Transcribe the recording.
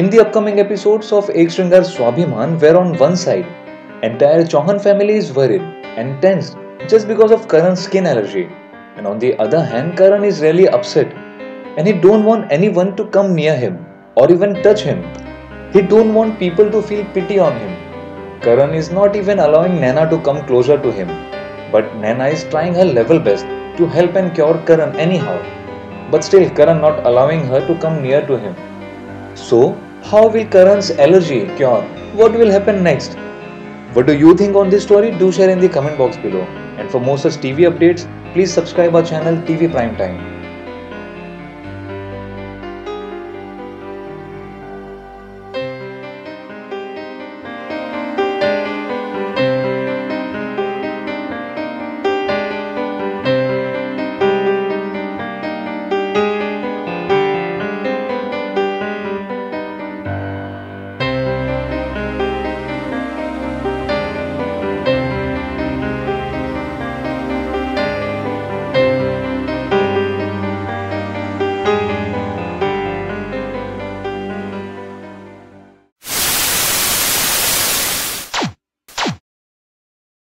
In the upcoming episodes of Ek Shringaar Swabhimaan, where on one side, entire Chauhan family is worried and tensed just because of Karan's skin allergy. And on the other hand, Karan is really upset and he don't want anyone to come near him or even touch him. He don't want people to feel pity on him. Karan is not even allowing Naina to come closer to him. But Naina is trying her level best to help and cure Karan anyhow. But still Karan not allowing her to come near to him. So, how will Karan's allergy cure? What will happen next? What do you think on this story? Do share in the comment box below. And for more such TV updates, please subscribe our channel TV Prime Time.